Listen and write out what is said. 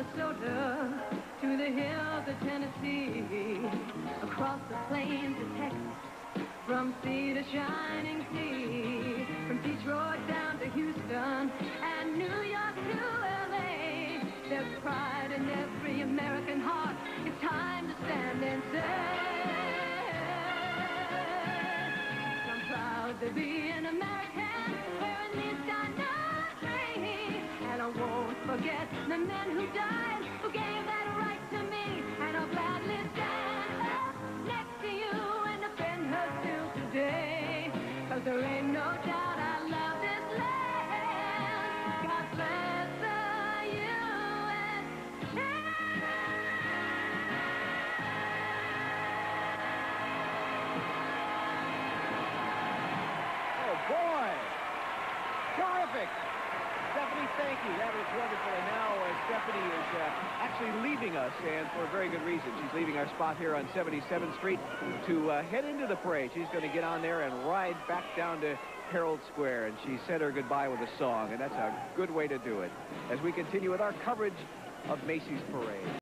Minnesota to the hills of Tennessee, across the plains of Texas, from sea to shining sea, from Detroit down to Houston and New York to LA. There's pride in every American heart. It's time to stand and say, I'm proud to be an American. The men who died, who gave that right to me, and I'll gladly stand up next to you and defend her still today, 'cause there ain't no doubt I love this land. God bless the Oh, boy. Terrific. Stepfanie, thank you. That was wonderful. And now uh, Stepfanie is uh, actually leaving us, and for a very good reason. She's leaving our spot here on 77th Street to uh, head into the parade. She's going to get on there and ride back down to Herald Square, and she said her goodbye with a song, and that's a good way to do it. As we continue with our coverage of Macy's Parade.